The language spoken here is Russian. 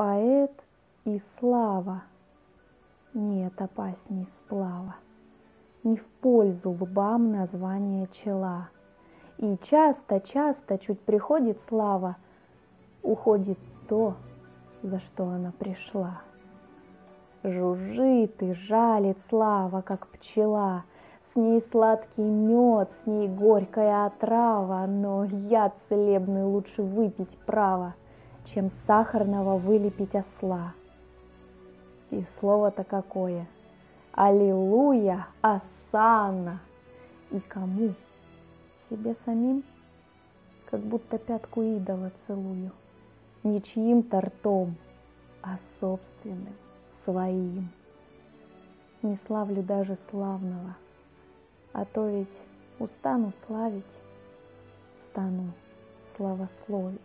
Поэт и слава нет опасней сплава, Не в пользу лбам название чела. И часто-часто чуть приходит слава, Уходит то, за что она пришла. Жужжит и жалит слава, как пчела, С ней сладкий мед, с ней горькая отрава, Но яд целебный лучше выпить право, Чем сахарного вылепить осла. И слово-то какое! Аллилуйя, Асана! И кому? Себе самим? Как будто пятку идола целую. Не чьим-то ртом, а собственным, своим. Не славлю даже славного, а то ведь устану славить, стану славословить.